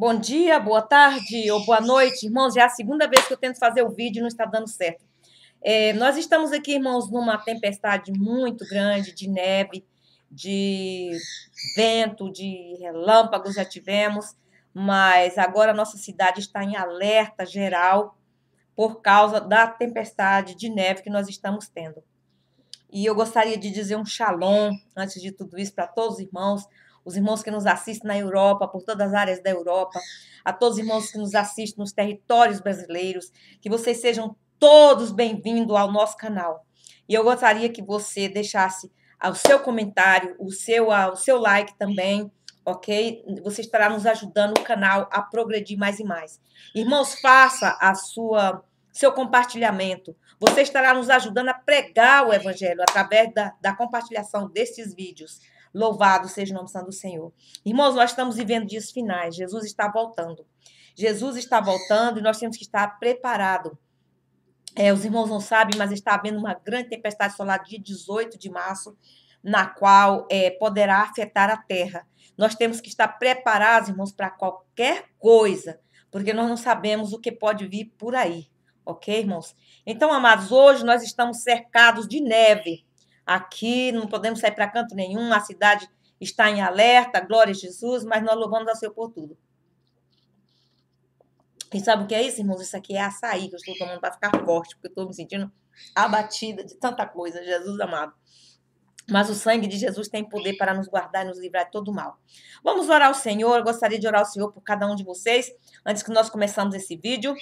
Bom dia, boa tarde ou boa noite, irmãos. Já é a segunda vez que eu tento fazer o vídeo e não está dando certo. É, nós estamos aqui, irmãos, numa tempestade muito grande de neve, de vento, de relâmpagos já tivemos, mas agora a nossa cidade está em alerta geral por causa da tempestade de neve que nós estamos tendo. E eu gostaria de dizer um shalom, antes de tudo isso, para todos os irmãos, os irmãos que nos assistem na Europa, por todas as áreas da Europa, a todos os irmãos que nos assistem nos territórios brasileiros, que vocês sejam todos bem-vindos ao nosso canal. E eu gostaria que você deixasse o seu comentário, o seu, o seu like também, ok? Você estará nos ajudando o canal a progredir mais e mais. Irmãos, faça a sua seu compartilhamento. Você estará nos ajudando a pregar o evangelho através da, da compartilhação destes vídeos. Louvado seja o nome santo do Senhor. Irmãos, nós estamos vivendo dias finais. Jesus está voltando. Jesus está voltando e nós temos que estar preparados. É, os irmãos não sabem, mas está havendo uma grande tempestade solar dia 18 de março, na qual é, poderá afetar a terra. Nós temos que estar preparados, irmãos, para qualquer coisa, porque nós não sabemos o que pode vir por aí. Ok, irmãos? Então, amados, hoje nós estamos cercados de neve aqui, não podemos sair para canto nenhum, a cidade está em alerta, glória a Jesus, mas nós louvamos ao Senhor por tudo. E sabe o que é isso, irmãos? Isso aqui é açaí que eu estou tomando para ficar forte, porque eu estou me sentindo abatida de tanta coisa, Jesus amado. Mas o sangue de Jesus tem poder para nos guardar e nos livrar de todo mal. Vamos orar ao Senhor. Eu gostaria de orar ao Senhor por cada um de vocês, antes que nós começamos esse vídeo.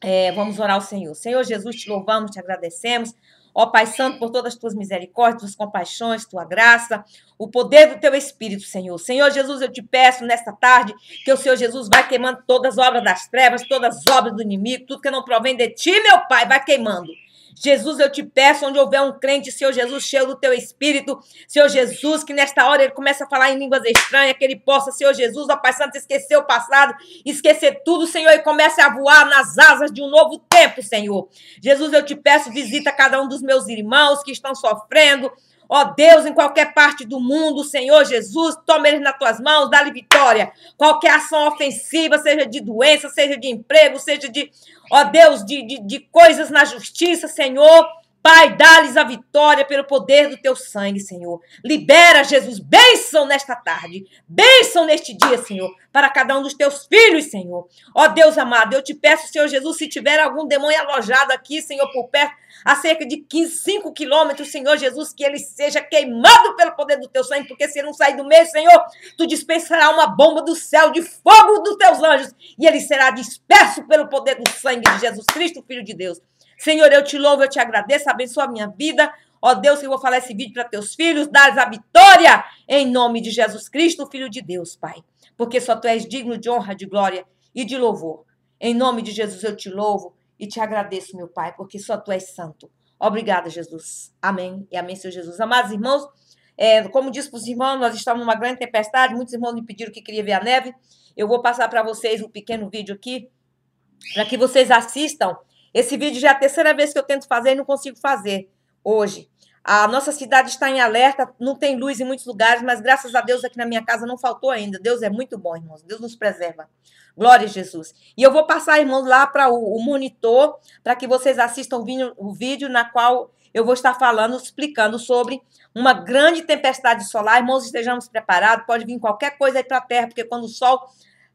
É, vamos orar ao Senhor. Senhor Jesus, te louvamos, te agradecemos. Ó Pai Santo, por todas as tuas misericórdias, tuas compaixões, tua graça, o poder do teu Espírito, Senhor. Senhor Jesus, eu te peço nesta tarde que o Senhor Jesus vai queimando todas as obras das trevas, todas as obras do inimigo, tudo que não provém de ti, meu Pai, vai queimando. Jesus, eu te peço, onde houver um crente, Senhor Jesus, cheio do teu espírito, Senhor Jesus, que nesta hora ele comece a falar em línguas estranhas, que ele possa, Senhor Jesus, ó Pai Santo, esquecer o passado, esquecer tudo, Senhor, e comece a voar nas asas de um novo tempo, Senhor. Jesus, eu te peço, visita cada um dos meus irmãos que estão sofrendo, Ó Deus, em qualquer parte do mundo, Senhor Jesus, toma eles nas tuas mãos, dá-lhe vitória. Qualquer ação ofensiva, seja de doença, seja de emprego, seja de, ó Deus, de, de, de coisas na justiça, Senhor. Pai, dá-lhes a vitória pelo poder do teu sangue, Senhor. Libera, Jesus, bênção nesta tarde, bênção neste dia, Senhor, para cada um dos teus filhos, Senhor. Ó Deus amado, eu te peço, Senhor Jesus, se tiver algum demônio alojado aqui, Senhor, por perto, a cerca de 15, 5 quilômetros, Senhor Jesus, que ele seja queimado pelo poder do teu sangue, porque se ele não sair do meio, Senhor, tu dispensará uma bomba do céu de fogo dos teus anjos, e ele será disperso pelo poder do sangue de Jesus Cristo, Filho de Deus. Senhor, eu te louvo, eu te agradeço, abençoa a minha vida. Ó Deus, eu vou falar esse vídeo para teus filhos, dar a vitória em nome de Jesus Cristo, Filho de Deus, Pai. Porque só tu és digno de honra, de glória e de louvor. Em nome de Jesus eu te louvo e te agradeço, meu Pai, porque só tu és santo. Obrigada, Jesus. Amém e amém, Senhor Jesus. Amados irmãos, é, como disse para os irmãos, nós estamos numa grande tempestade. Muitos irmãos me pediram que queria ver a neve. Eu vou passar para vocês um pequeno vídeo aqui, para que vocês assistam esse vídeo já é a terceira vez que eu tento fazer e não consigo fazer hoje. A nossa cidade está em alerta, não tem luz em muitos lugares, mas graças a Deus aqui na minha casa não faltou ainda. Deus é muito bom, irmãos. Deus nos preserva. Glória a Jesus. E eu vou passar, irmãos, lá para o, o, monitor, para que vocês assistam o vídeo, o vídeo na qual eu vou estar falando, explicando sobre uma grande tempestade solar. Irmãos, estejamos preparados. Pode vir qualquer coisa aí para a Terra, porque quando o Sol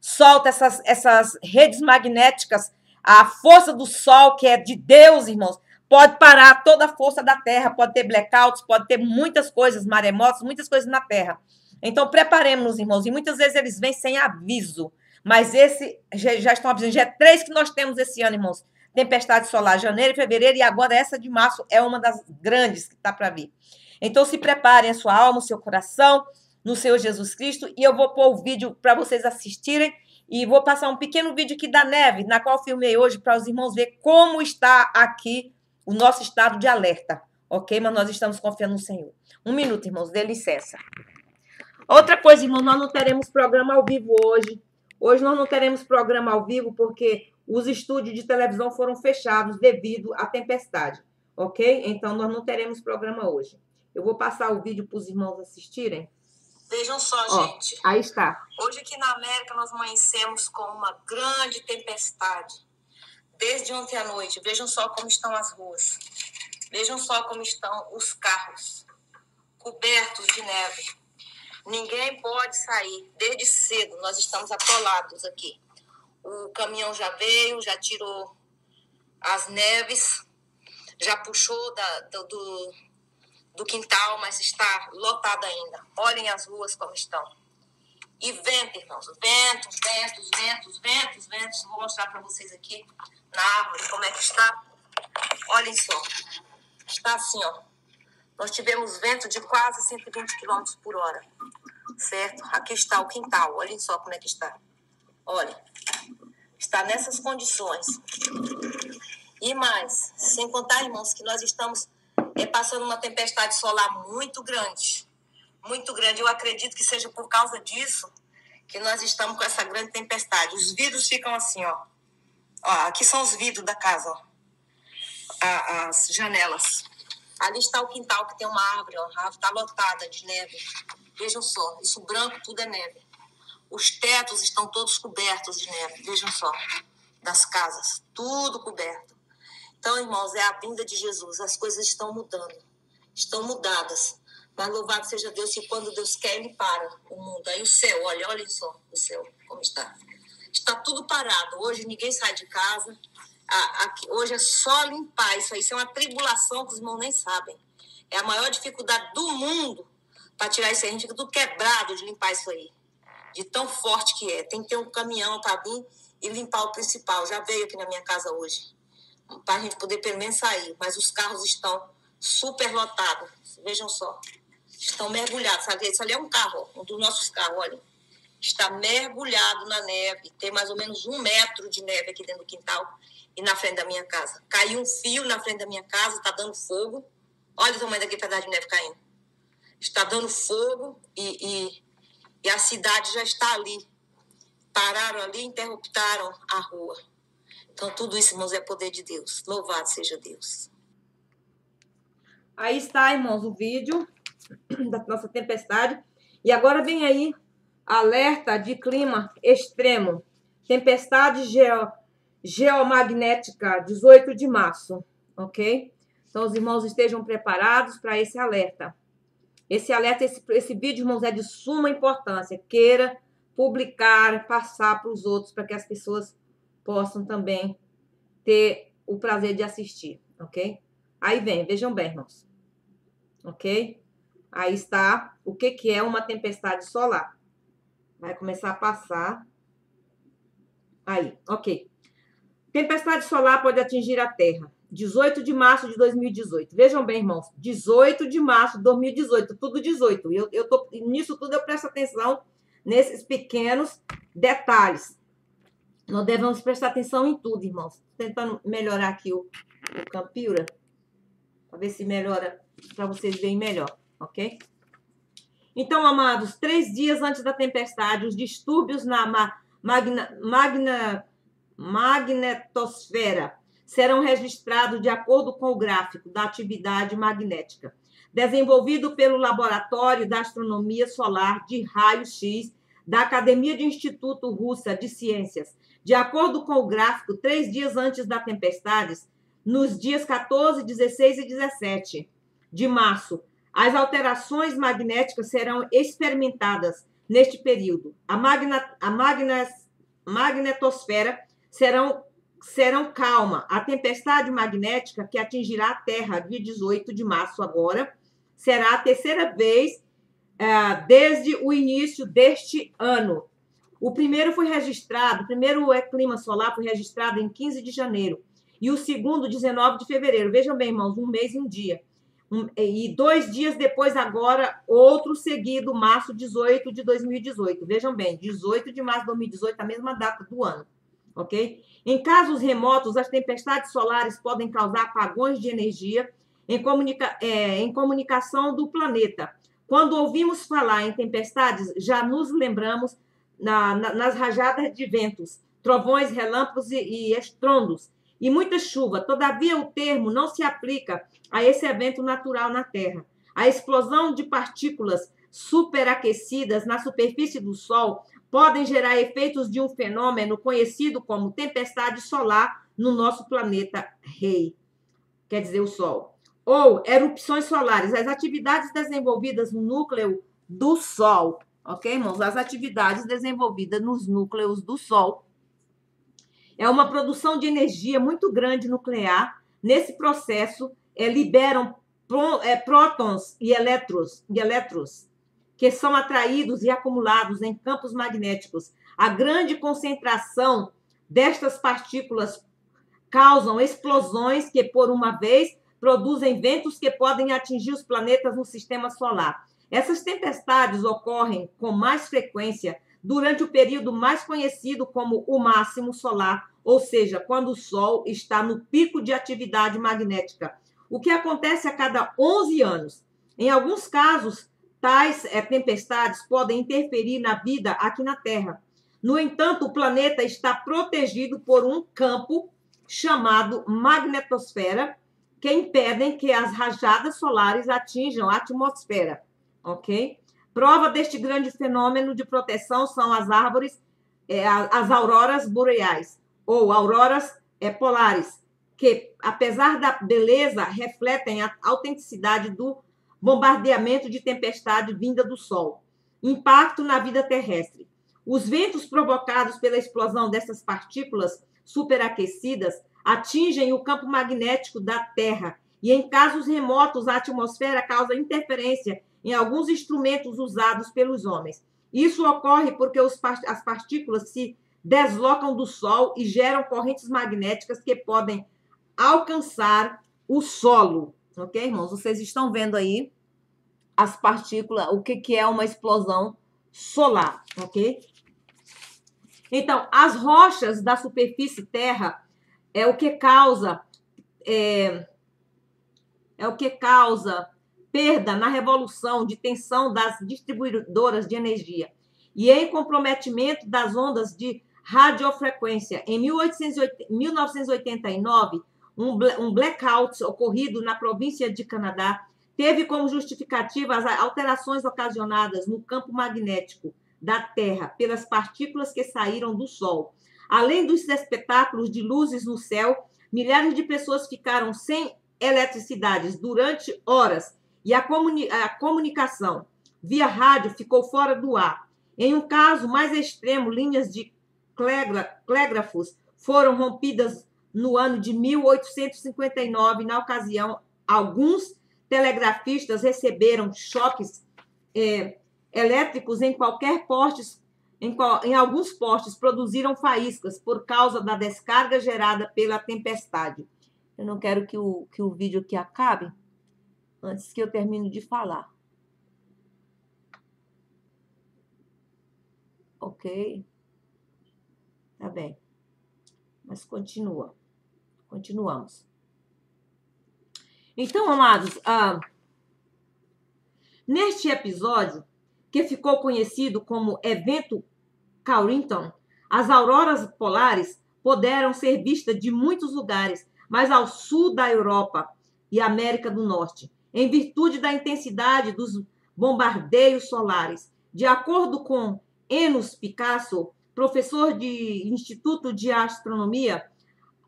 solta essas, essas redes magnéticas a força do sol, que é de Deus, irmãos, pode parar toda a força da terra, pode ter blackouts, pode ter muitas coisas, maremotos, muitas coisas na terra. Então, preparemos-nos, irmãos. E muitas vezes eles vêm sem aviso. Mas esse já, estão avisando. Já é três que nós temos esse ano, irmãos. Tempestade solar, janeiro e fevereiro, e agora essa de março é uma das grandes que está para vir. Então, se preparem a sua alma, o seu coração, no Senhor Jesus Cristo. E eu vou pôr o vídeo para vocês assistirem e vou passar um pequeno vídeo aqui da neve, na qual filmei hoje para os irmãos ver como está aqui o nosso estado de alerta, ok? Mas nós estamos confiando no Senhor. Um minuto, irmãos, dê licença. Outra coisa, irmãos, nós não teremos programa ao vivo hoje. Hoje nós não teremos programa ao vivo porque os estúdios de televisão foram fechados devido à tempestade, ok? Então nós não teremos programa hoje. Eu vou passar o vídeo para os irmãos assistirem. Vejam só, Ó, gente. Aí está. Hoje aqui na América nós amanhecemos com uma grande tempestade. Desde ontem à noite. Vejam só como estão as ruas. Vejam só como estão os carros cobertos de neve. Ninguém pode sair. Desde cedo nós estamos atolados aqui. O caminhão já veio, já tirou as neves, já puxou da, do, do quintal, mas está lotado ainda. Olhem as ruas como estão. E vento, irmãos, ventos, ventos, ventos, ventos, ventos. Vou mostrar para vocês aqui na árvore como é que está. Olhem só. Está assim, ó. Nós tivemos vento de quase 120 km por hora. Certo? Aqui está o quintal. Olhem só como é que está. Olha. Está nessas condições. E mais, sem contar, irmãos, que nós estamos é, passando uma tempestade solar muito grande. Muito grande. Eu acredito que seja por causa disso que nós estamos com essa grande tempestade. Os vidros ficam assim, ó. ó aqui são os vidros da casa, ó. as janelas. Ali está o quintal que tem uma árvore, ó. A árvore está lotada de neve. Vejam só, isso branco tudo é neve. Os tetos estão todos cobertos de neve. Vejam só, das casas, tudo coberto. Então, irmãos, é a vinda de Jesus. As coisas estão mudando, estão mudadas. Mas louvado seja Deus que quando Deus quer, Ele para o mundo. Aí o céu, olha, olhem só o céu como está. Está tudo parado. Hoje ninguém sai de casa. Aqui, hoje é só limpar isso aí. Isso é uma tribulação que os irmãos nem sabem. É a maior dificuldade do mundo para tirar isso aí. A gente fica tudo quebrado de limpar isso aí. De tão forte que é. Tem que ter um caminhão para vir e limpar o principal. Já veio aqui na minha casa hoje para a gente poder pelo menos sair. Mas os carros estão super lotados. Vejam só. Estão mergulhados. Sabe? Isso ali é um carro, um dos nossos carros, olha. Está mergulhado na neve. Tem mais ou menos um metro de neve aqui dentro do quintal e na frente da minha casa. Caiu um fio na frente da minha casa, está dando fogo. Olha o tamanho daquele pedaço de neve caindo. Está dando fogo e, e, e a cidade já está ali. Pararam ali, interruptaram a rua. Então, tudo isso, irmãos, é poder de Deus. Louvado seja Deus. Aí está, irmãos, o vídeo da nossa tempestade. E agora vem aí alerta de clima extremo. Tempestade geo, geomagnética, 18 de março, ok? Então, os irmãos estejam preparados para esse alerta. Esse alerta, esse, esse vídeo, irmãos, é de suma importância. Queira publicar, passar para os outros, para que as pessoas possam também ter o prazer de assistir, ok? Aí vem, vejam bem, irmãos. Ok? Aí está o que, que é uma tempestade solar. Vai começar a passar. Aí, ok. Tempestade solar pode atingir a Terra. 18 de março de 2018. Vejam bem, irmãos. 18 de março de 2018. Tudo 18. Eu, eu tô, nisso tudo eu presto atenção nesses pequenos detalhes. Nós devemos prestar atenção em tudo, irmãos. Tentando melhorar aqui o, o Campura. Para ver se melhora, para vocês verem melhor, ok? Então, amados, três dias antes da tempestade, os distúrbios na ma magna, magna, magnetosfera serão registrados de acordo com o gráfico da atividade magnética, desenvolvido pelo Laboratório da Astronomia Solar de Raio-X da Academia de Instituto Russa de Ciências, de acordo com o gráfico, três dias antes da tempestade, nos dias 14, 16 e 17 de março, as alterações magnéticas serão experimentadas neste período. A, magna, a magna, magnetosfera serão, serão calma. A tempestade magnética que atingirá a Terra dia 18 de março agora será a terceira vez desde o início deste ano. O primeiro foi registrado, o primeiro é clima solar foi registrado em 15 de janeiro e o segundo, 19 de fevereiro. Vejam bem, irmãos, um mês e um dia. Um, e dois dias depois, agora, outro seguido, março 18 de 2018. Vejam bem, 18 de março de 2018, a mesma data do ano. Ok? Em casos remotos, as tempestades solares podem causar apagões de energia em, comunica é, em comunicação do planeta. Quando ouvimos falar em tempestades, já nos lembramos na, na, nas rajadas de ventos, trovões, relâmpagos e, e estrondos, e muita chuva. Todavia, o termo não se aplica a esse evento natural na Terra. A explosão de partículas superaquecidas na superfície do Sol podem gerar efeitos de um fenômeno conhecido como tempestade solar no nosso planeta rei, quer dizer, o Sol. Ou erupções solares, as atividades desenvolvidas no núcleo do Sol, ok, irmãos? As atividades desenvolvidas nos núcleos do Sol. É uma produção de energia muito grande nuclear. Nesse processo, é, liberam é, prótons e elétrons, e elétrons que são atraídos e acumulados em campos magnéticos. A grande concentração destas partículas causam explosões que, por uma vez, produzem ventos que podem atingir os planetas no sistema solar. Essas tempestades ocorrem com mais frequência durante o período mais conhecido como o máximo solar, ou seja, quando o Sol está no pico de atividade magnética, o que acontece a cada 11 anos. Em alguns casos, tais é, tempestades podem interferir na vida aqui na Terra. No entanto, o planeta está protegido por um campo chamado magnetosfera, que impedem que as rajadas solares atinjam a atmosfera, ok? Prova deste grande fenômeno de proteção são as árvores, é, as auroras boreais, ou auroras é, polares, que, apesar da beleza, refletem a autenticidade do bombardeamento de tempestade vinda do Sol. Impacto na vida terrestre. Os ventos provocados pela explosão dessas partículas superaquecidas atingem o campo magnético da Terra e, em casos remotos, a atmosfera causa interferência em alguns instrumentos usados pelos homens. Isso ocorre porque os, as partículas se deslocam do Sol e geram correntes magnéticas que podem alcançar o solo. Ok, irmãos? Vocês estão vendo aí as partículas, o que, que é uma explosão solar, ok? Então, as rochas da superfície terra é o que causa é, é o que causa perda na revolução de tensão das distribuidoras de energia e em comprometimento das ondas de radiofrequência. Em 1989, um blackout ocorrido na província de Canadá teve como justificativa as alterações ocasionadas no campo magnético da Terra pelas partículas que saíram do Sol. Além dos espetáculos de luzes no céu, milhares de pessoas ficaram sem eletricidade durante horas e a, comuni a comunicação via rádio ficou fora do ar. Em um caso mais extremo, linhas de clégrafos foram rompidas no ano de 1859. Na ocasião, alguns telegrafistas receberam choques é, elétricos em qualquer postes, em, em alguns postes produziram faíscas por causa da descarga gerada pela tempestade. Eu não quero que o, que o vídeo aqui acabe antes que eu termine de falar. Ok? Tá bem. Mas continua. Continuamos. Então, amados, ah, neste episódio, que ficou conhecido como Evento Carrington, as auroras polares puderam ser vistas de muitos lugares, mas ao sul da Europa e América do Norte, em virtude da intensidade dos bombardeios solares. De acordo com Enos Picasso, professor de Instituto de Astronomia,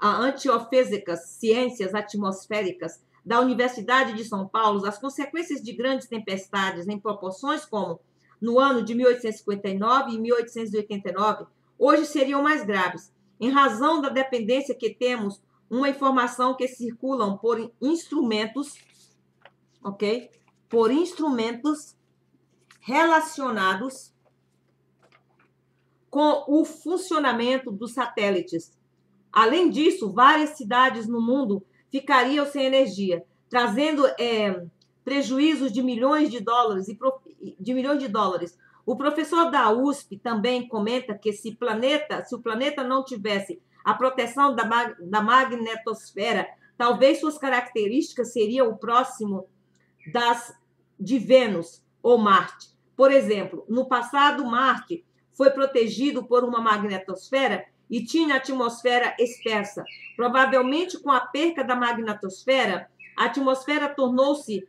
Antiofísicas, Ciências Atmosféricas da Universidade de São Paulo, as consequências de grandes tempestades em proporções como no ano de 1859 e 1889, hoje seriam mais graves, em razão da dependência que temos uma informação que circulam por instrumentos, ok? Por instrumentos relacionados com o funcionamento dos satélites. Além disso, várias cidades no mundo ficariam sem energia, trazendo é, prejuízos de milhões de dólares e de milhões de dólares. O professor da USP também comenta que se planeta, se o planeta não tivesse a proteção da, da magnetosfera, talvez suas características seriam o próximo das de Vênus ou Marte. Por exemplo, no passado Marte foi protegido por uma magnetosfera e tinha atmosfera espessa. Provavelmente com a perca da magnetosfera, a atmosfera tornou-se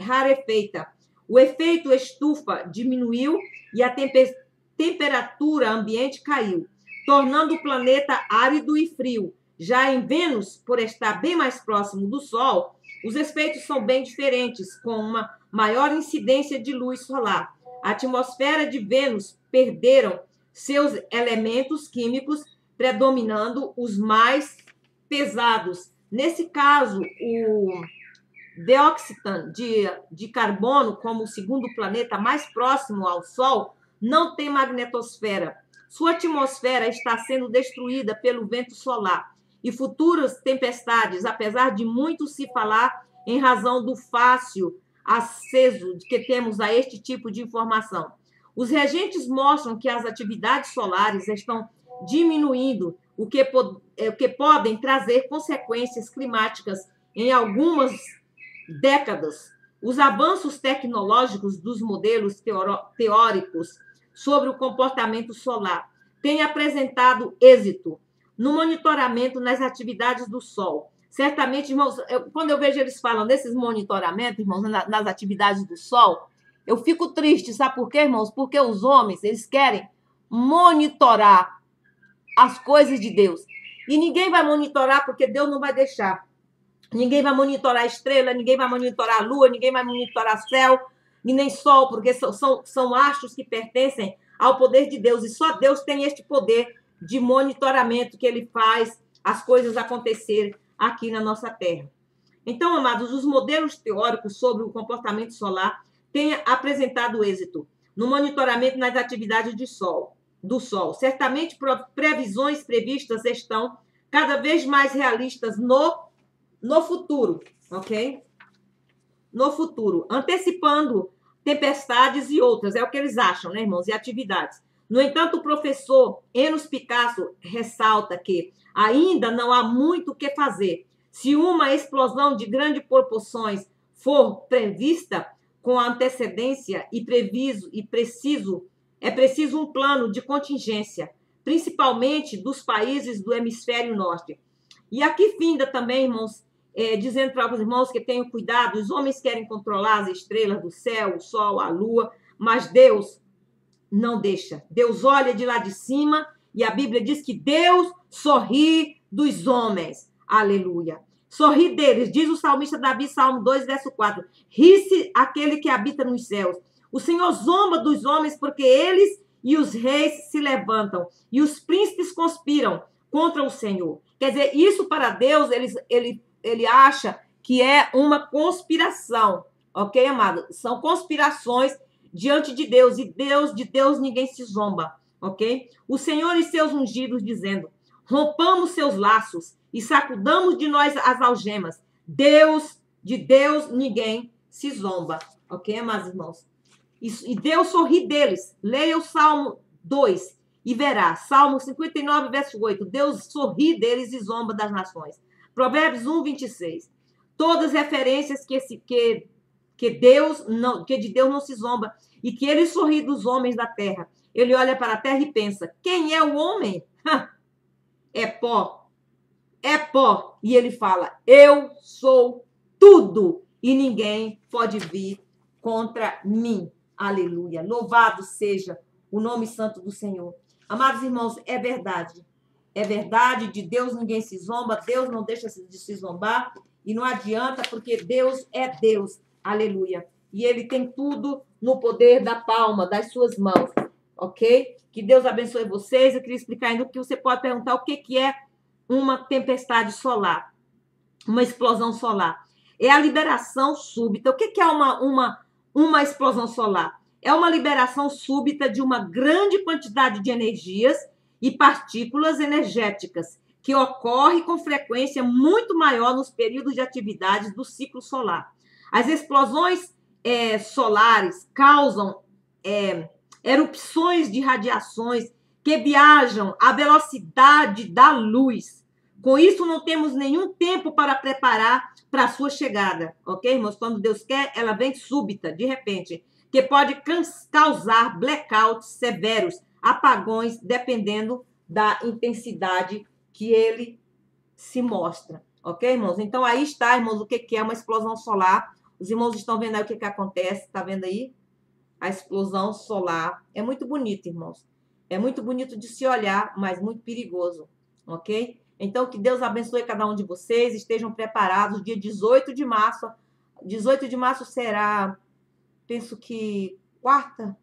rarefeita O efeito estufa diminuiu e a tempe temperatura ambiente caiu, tornando o planeta árido e frio. Já em Vênus, por estar bem mais próximo do Sol, os efeitos são bem diferentes, com uma maior incidência de luz solar. A atmosfera de Vênus perderam seus elementos químicos, predominando os mais pesados. Nesse caso, o dióxido de, de carbono, como o segundo planeta mais próximo ao Sol, não tem magnetosfera. Sua atmosfera está sendo destruída pelo vento solar e futuras tempestades, apesar de muito se falar em razão do fácil aceso que temos a este tipo de informação. Os regentes mostram que as atividades solares estão diminuindo, o que, é, o que podem trazer consequências climáticas em algumas décadas. Os avanços tecnológicos dos modelos teóricos sobre o comportamento solar têm apresentado êxito no monitoramento nas atividades do Sol. Certamente, irmãos, eu, quando eu vejo eles falando desses monitoramentos, irmãos, na, nas atividades do Sol, eu fico triste, sabe por quê, irmãos? Porque os homens, eles querem monitorar as coisas de Deus. E ninguém vai monitorar porque Deus não vai deixar. Ninguém vai monitorar a estrela, ninguém vai monitorar a lua, ninguém vai monitorar céu, e nem sol, porque são, são, são astros que pertencem ao poder de Deus. E só Deus tem este poder de monitoramento que ele faz as coisas acontecerem aqui na nossa Terra. Então, amados, os modelos teóricos sobre o comportamento solar têm apresentado êxito no monitoramento nas atividades de sol, do Sol. Certamente, previsões previstas estão cada vez mais realistas no no futuro, ok? No futuro, antecipando tempestades e outras, é o que eles acham, né, irmãos, e atividades. No entanto, o professor Enos Picasso ressalta que ainda não há muito o que fazer. Se uma explosão de grandes proporções for prevista com antecedência e previso e preciso, é preciso um plano de contingência, principalmente dos países do hemisfério norte. E aqui finda também, irmãos, é, dizendo para os irmãos que tenham cuidado, os homens querem controlar as estrelas do céu, o sol, a lua, mas Deus não deixa. Deus olha de lá de cima e a Bíblia diz que Deus sorri dos homens. Aleluia. Sorri deles, diz o salmista Davi, Salmo 2, verso 4. Ri-se aquele que habita nos céus. O Senhor zomba dos homens porque eles e os reis se levantam e os príncipes conspiram contra o Senhor. Quer dizer, isso para Deus, ele, ele ele acha que é uma conspiração, ok, amado? São conspirações diante de Deus e Deus de Deus ninguém se zomba, ok? O Senhor e seus ungidos dizendo: rompamos seus laços e sacudamos de nós as algemas. Deus de Deus ninguém se zomba, ok, amados irmãos? E Deus sorri deles. Leia o Salmo 2 e verá. Salmo 59, verso 8. Deus sorri deles e zomba das nações. Provérbios 1, 26. Todas referências que, esse, que, que Deus não, que de Deus não se zomba e que ele sorri dos homens da terra. Ele olha para a terra e pensa: quem é o homem? é pó. É pó. E ele fala: eu sou tudo e ninguém pode vir contra mim. Aleluia. Louvado seja o nome santo do Senhor. Amados irmãos, é verdade. É verdade, de Deus ninguém se zomba, Deus não deixa de se zombar, e não adianta, porque Deus é Deus. Aleluia. E ele tem tudo no poder da palma, das suas mãos. Ok? Que Deus abençoe vocês. Eu queria explicar ainda que você pode perguntar o que, que é uma tempestade solar, uma explosão solar. É a liberação súbita. O que, que é uma, uma, uma explosão solar? É uma liberação súbita de uma grande quantidade de energias e partículas energéticas, que ocorre com frequência muito maior nos períodos de atividades do ciclo solar. As explosões é, solares causam é, erupções de radiações que viajam à velocidade da luz. Com isso, não temos nenhum tempo para preparar para a sua chegada, ok, irmãos? Quando Deus quer, ela vem súbita, de repente, que pode causar blackouts severos, apagões, dependendo da intensidade que ele se mostra. Ok, irmãos? Então, aí está, irmãos, o que é uma explosão solar Os irmãos estão vendo aí o que, que acontece, tá vendo aí? A explosão solar. É muito bonito, irmãos. É muito bonito de se olhar, mas muito perigoso, ok? Então, que Deus abençoe cada um de vocês, estejam preparados. Dia 18 de março, 18 de março será, penso que quarta,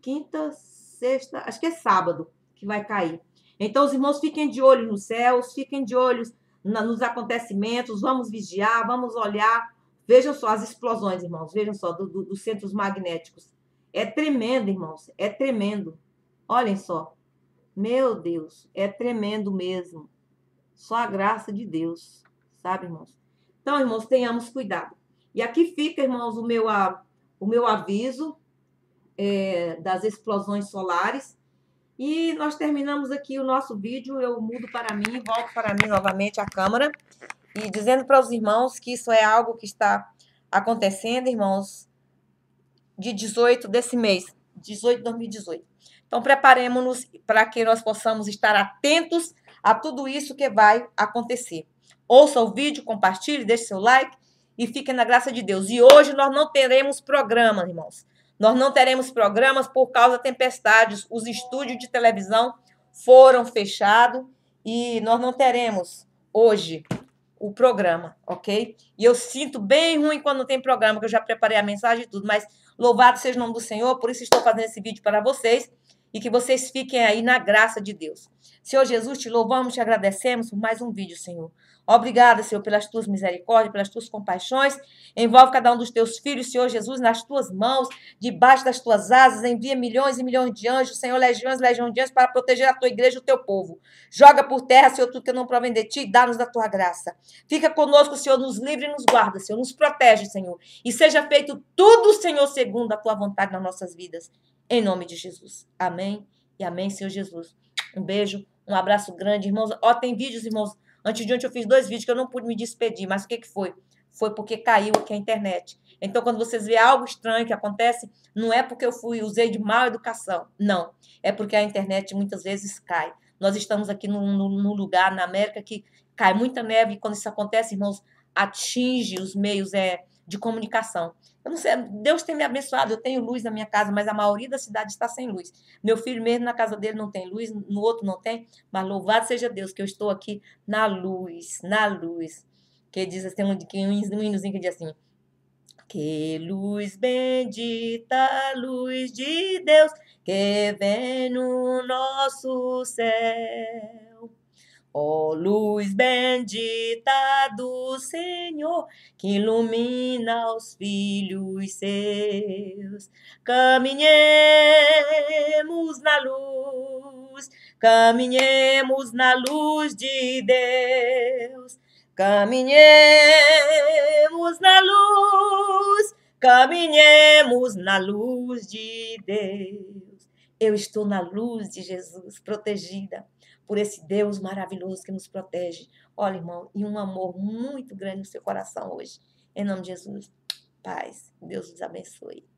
quinta, sexta, acho que é sábado que vai cair. Então, os irmãos fiquem de olho nos céus, fiquem de olho nos acontecimentos, vamos vigiar, vamos olhar. Vejam só as explosões, irmãos, vejam só, do, do, dos centros magnéticos. É tremendo, irmãos, é tremendo. Olhem só. Meu Deus, é tremendo mesmo. Só a graça de Deus, sabe, irmãos? Então, irmãos, tenhamos cuidado. E aqui fica, irmãos, o meu, a, o meu aviso é, das explosões solares. E nós terminamos aqui o nosso vídeo. Eu mudo para mim, volto para mim novamente a câmera. E dizendo para os irmãos que isso é algo que está acontecendo, irmãos, de 18 desse mês, 18 de 2018. Então, preparemos-nos para que nós possamos estar atentos a tudo isso que vai acontecer. Ouça o vídeo, compartilhe, deixe seu like e fique na graça de Deus. E hoje nós não teremos programa, irmãos. Nós não teremos programas por causa da tempestades. Os estúdios de televisão foram fechados e nós não teremos hoje o programa, ok? E eu sinto bem ruim quando não tem programa, que eu já preparei a mensagem e tudo, mas louvado seja o nome do Senhor, por isso estou fazendo esse vídeo para vocês e que vocês fiquem aí na graça de Deus. Senhor Jesus, te louvamos, te agradecemos por mais um vídeo, Senhor. Obrigada, Senhor, pelas tuas misericórdias, pelas tuas compaixões. Envolve cada um dos teus filhos, Senhor Jesus, nas tuas mãos, debaixo das tuas asas. Envia milhões e milhões de anjos, Senhor, legiões e legiões de anjos para proteger a tua igreja e o teu povo. Joga por terra, Senhor, tudo que não provém de ti, dá-nos da tua graça. Fica conosco, Senhor, nos livre e nos guarda, Senhor, nos protege, Senhor. E seja feito tudo, Senhor, segundo a tua vontade nas nossas vidas. Em nome de Jesus. Amém e amém, Senhor Jesus. Um beijo, um abraço grande, irmãos. Ó, tem vídeos, irmãos Antes de ontem eu fiz dois vídeos que eu não pude me despedir, mas o que, que foi? Foi porque caiu aqui a internet. Então, quando vocês vê algo estranho que acontece, não é porque eu fui, usei de má educação. Não. É porque a internet muitas vezes cai. Nós estamos aqui num, num lugar na América que cai muita neve e quando isso acontece, irmãos, atinge os meios é, de comunicação. Eu não sei, Deus tem me abençoado, eu tenho luz na minha casa, mas a maioria da cidade está sem luz. Meu filho mesmo na casa dele não tem luz, no outro não tem, mas louvado seja Deus que eu estou aqui na luz, na luz. Que diz assim, um, um hinozinho que diz assim, que luz bendita, luz de Deus, que vem no nosso céu. Ó oh, luz bendita do Senhor, que ilumina os filhos seus. Caminhemos na luz, caminhemos na luz de Deus. Caminhemos na luz, caminhemos na luz de Deus. Eu estou na luz de Jesus, protegida por esse Deus maravilhoso que nos protege. Olha, irmão, e um amor muito grande no seu coração hoje. Em nome de Jesus, paz. Deus os abençoe.